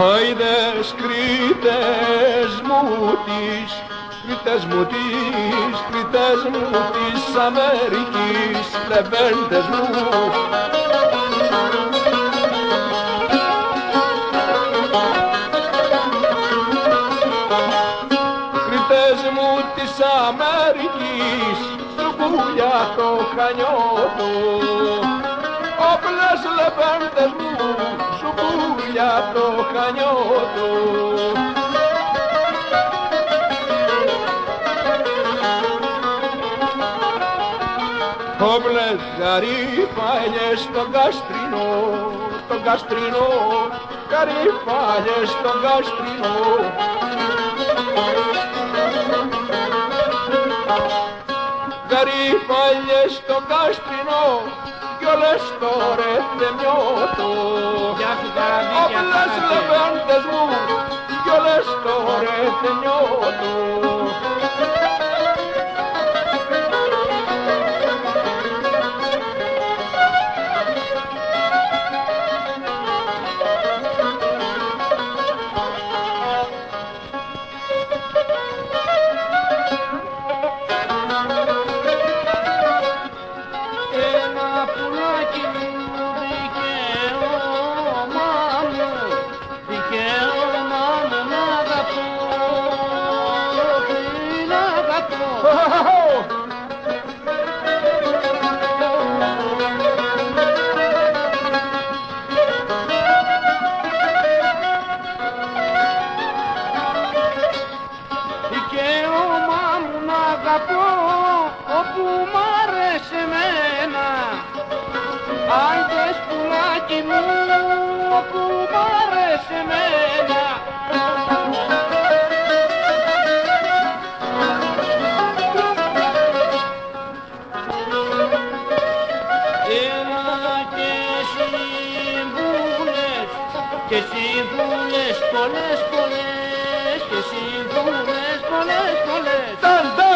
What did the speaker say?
Άιδες Κρήτες μου της, Κρήτες μου της, Κρήτες μου της Αμερικής, λεβέντες μου. Κρήτες μου της Αμερικής, σου πουλιά το χανιώτο. Όπλες λεβέντες μου, σου πουλιά το χανιώτο. Όπλες γαρίφαλιες στο καστρινό, το καστρινό, γαρίφαλιες στο καστρινό. Γαρίφαλιες στο καστρινό, κι όλες το ρε θεμιώτο. Όπλες λεβέντες μου, κι όλες το ρε θεμιώτο. Αγαπώ. Δικαίωμά μου να αγαπώ όπου μ' άρεσε εμένα και συμβούλες πολλές πολλές και συμβούλες πολλές πολλές